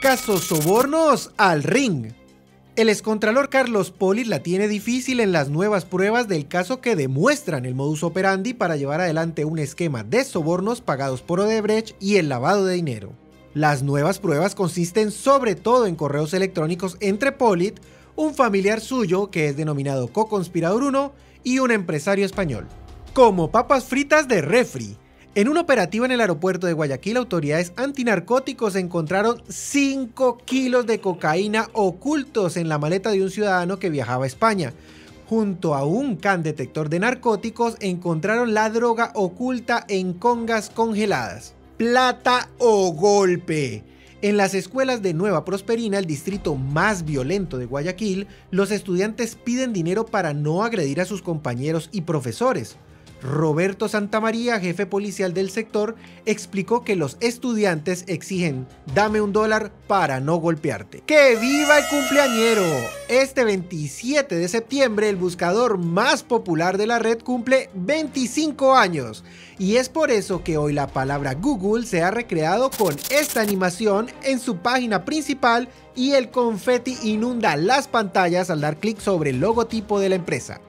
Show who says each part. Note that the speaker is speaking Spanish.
Speaker 1: Casos sobornos al ring. El excontralor Carlos Poli la tiene difícil en las nuevas pruebas del caso que demuestran el modus operandi para llevar adelante un esquema de sobornos pagados por Odebrecht y el lavado de dinero. Las nuevas pruebas consisten sobre todo en correos electrónicos entre Polit, un familiar suyo que es denominado co-conspirador 1 y un empresario español. Como papas fritas de refri, en un operativo en el aeropuerto de Guayaquil, autoridades antinarcóticos encontraron 5 kilos de cocaína ocultos en la maleta de un ciudadano que viajaba a España. Junto a un can detector de narcóticos encontraron la droga oculta en congas congeladas. Plata o golpe. En las escuelas de Nueva Prosperina, el distrito más violento de Guayaquil, los estudiantes piden dinero para no agredir a sus compañeros y profesores. Roberto Santamaría, jefe policial del sector, explicó que los estudiantes exigen dame un dólar para no golpearte. ¡Que viva el cumpleañero! Este 27 de septiembre el buscador más popular de la red cumple 25 años y es por eso que hoy la palabra Google se ha recreado con esta animación en su página principal y el confeti inunda las pantallas al dar clic sobre el logotipo de la empresa.